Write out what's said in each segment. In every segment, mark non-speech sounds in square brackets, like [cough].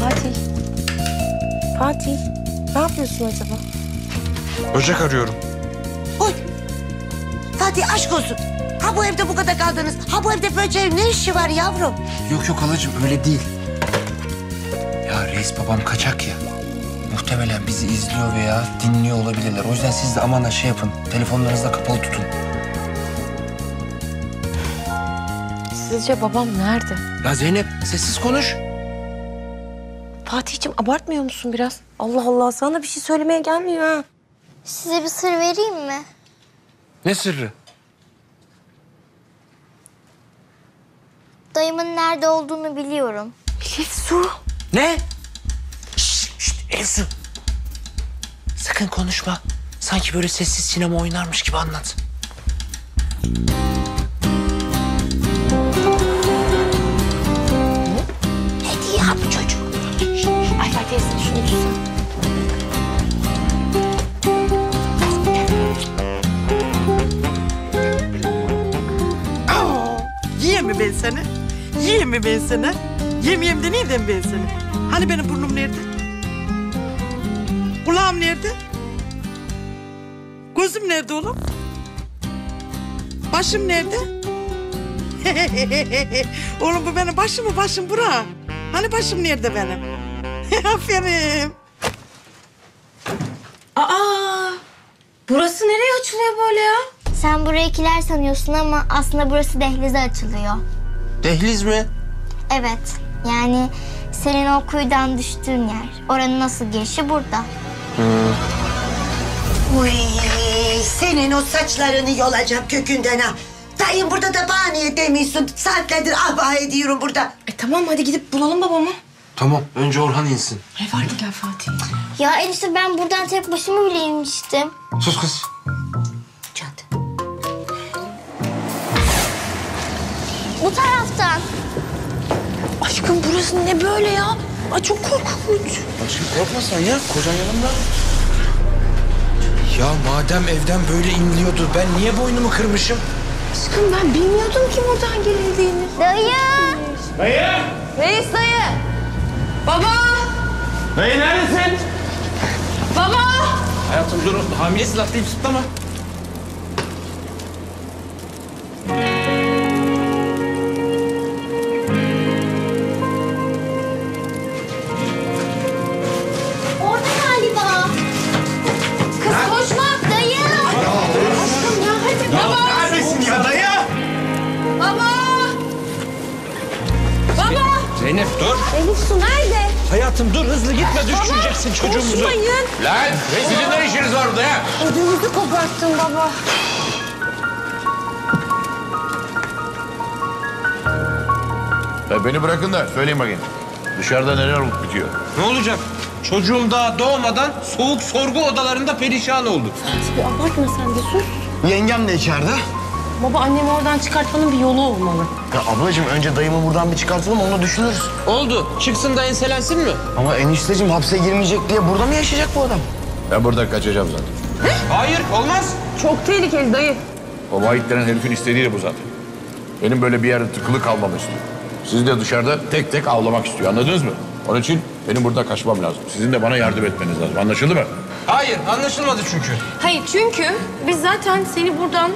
Fatih. Fatih. Ne yapıyorsun acaba? Böcek arıyorum. Oy. Fatih aşk olsun. Ha bu evde bu kadar kaldınız. Ha bu evde böceğin ne işi var yavrum? Yok yok halacığım öyle değil. Ya reis babam kaçak ya. Muhtemelen bizi izliyor veya dinliyor olabilirler. O yüzden siz de aman ha şey yapın. Telefonlarınızı da kapalı tutun. Sizce babam nerede? Ya Zeynep sessiz konuş. Fatih'ciğim abartmıyor musun biraz? Allah Allah sana bir şey söylemeye gelmiyor ha. Size bir sır vereyim mi? Ne sırrı? Dayımın nerede olduğunu biliyorum. Elif su. Ne? Elsu. Sakın konuşma. Sanki böyle sessiz sinema oynarmış gibi anlat. Hediye ha bu çocuk. Ay Fatih şunu tutsun. Yiyeyim mi ben seni? Yiyeyim mi ben seni? Yemeyeyim de neyden ben seni? Hani benim burnum nerede? Kulağım nerede? Gözüm nerede oğlum? Başım nerede? [laughs] oğlum bu benim başım mı? Başım bura. Hani başım nerede benim? [laughs] Aferin. Aa! Burası nereye açılıyor böyle ya? Sen burayı kiler sanıyorsun ama aslında burası dehlize açılıyor. Dehliz mi? Evet. Yani senin o kuyudan düştüğün yer. Oranın nasıl girişi burada. Uy senin o saçlarını yolacağım kökünden ha. Dayım burada da bana niye demiyorsun? Saatlerdir ah ediyorum burada. E tamam hadi gidip bulalım babamı. Tamam önce Orhan insin. Ne var ki gel Fatih. Ya enişte ben buradan tek başıma bile inmiştim. Sus kız. Cadı. Bu taraftan. Aşkım burası ne böyle ya? Ay çok korkunç. Aşkım korkma sen ya. Kocan yanımda. Ya madem evden böyle inliyordu ben niye boynumu kırmışım? Aşkım ben bilmiyordum ki buradan gelildiğini. Dayı. Reis dayı. Baba. Dayı neredesin? Baba. Hayatım dur hamilesin atlayıp zıplama. Zeynep dur. Elif su nerede? Hayatım dur hızlı gitme düşüreceksin çocuğumuzu. Koşmayın. Lan sizin ne işiniz var burada ya? Ödümüzü koparttın baba. Ya beni bırakın da söyleyin bakayım. Dışarıda neler olup bitiyor? Ne olacak? Çocuğum daha doğmadan soğuk sorgu odalarında perişan oldu. Bir abartma sen de sus. Yengem de içeride. Baba annemi oradan çıkartmanın bir yolu olmalı. Ya ablacığım önce dayımı buradan bir çıkartalım onu düşünürüz. Oldu. Çıksın da enselensin mi? Ama enişteciğim hapse girmeyecek diye burada mı yaşayacak bu adam? Ben burada kaçacağım zaten. Hayır olmaz. Çok tehlikeli dayı. O Vahit denen herifin istediği de bu zaten. Benim böyle bir yerde tıkılı kalmamı istiyor. Sizi de dışarıda tek tek avlamak istiyor. Anladınız mı? Onun için benim burada kaçmam lazım. Sizin de bana yardım etmeniz lazım. Anlaşıldı mı? Hayır anlaşılmadı çünkü. Hayır çünkü biz zaten seni buradan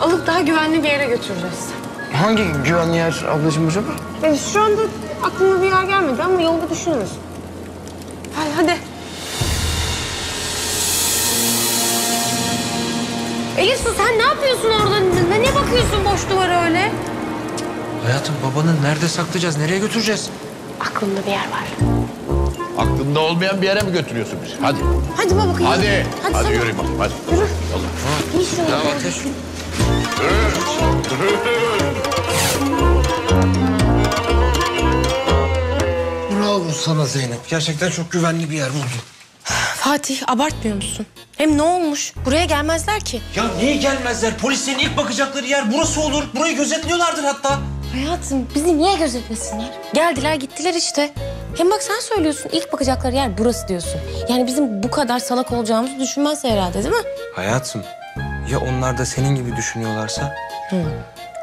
alıp daha güvenli bir yere götüreceğiz. Hangi güvenli yer ablacığım acaba? Evet, şu anda aklıma bir yer gelmedi ama yolda düşünürüz. Hadi hadi. Elif Su sen ne yapıyorsun orada? Ne, ne bakıyorsun boş duvara öyle? Hayatım babanı nerede saklayacağız? Nereye götüreceğiz? Aklımda bir yer var. Aklında olmayan bir yere mi götürüyorsun bizi? Hadi. Hadi baba kıyım. Hadi. Hadi, Hadi, sana. yürüyün bakayım. Hadi. Yürü. İyi şunu. Ya ateş. Bravo sana Zeynep. Gerçekten çok güvenli bir yer buldun. Fatih abartmıyor musun? Hem ne olmuş? Buraya gelmezler ki. Ya niye gelmezler? Polislerin ilk bakacakları yer burası olur. Burayı gözetliyorlardır hatta. Hayatım bizi niye gözetmesinler? Geldiler gittiler işte. Hem bak sen söylüyorsun ilk bakacakları yer burası diyorsun. Yani bizim bu kadar salak olacağımızı düşünmezse herhalde değil mi? Hayatım ya onlar da senin gibi düşünüyorlarsa?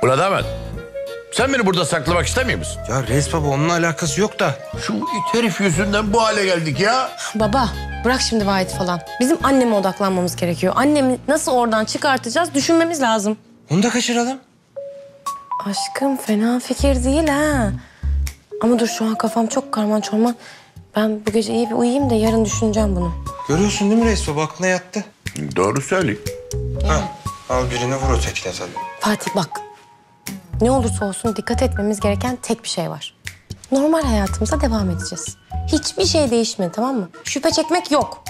Ulan damat. Sen beni burada saklamak istemiyor musun? Ya reis baba onunla alakası yok da. Şu it herif yüzünden bu hale geldik ya. Baba bırak şimdi Vahit falan. Bizim anneme odaklanmamız gerekiyor. Annemi nasıl oradan çıkartacağız düşünmemiz lazım. Onu da kaçıralım. Aşkım fena fikir değil ha. Ama dur şu an kafam çok karman çorman. Ben bu gece iyi bir uyuyayım da yarın düşüneceğim bunu. Görüyorsun değil mi reis baba aklına yattı. Doğru Ha, al birini vur ötekine tabii. Fatih bak. Ne olursa olsun dikkat etmemiz gereken tek bir şey var. Normal hayatımıza devam edeceğiz. Hiçbir şey değişmedi tamam mı? Şüphe çekmek yok.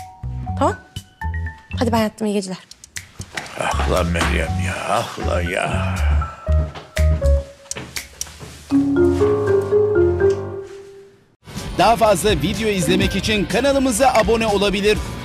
Tamam? Hadi ben yattım iyi geceler. Ah lan Meryem ya, ah lan ya. Daha fazla video izlemek için kanalımıza abone olabilir.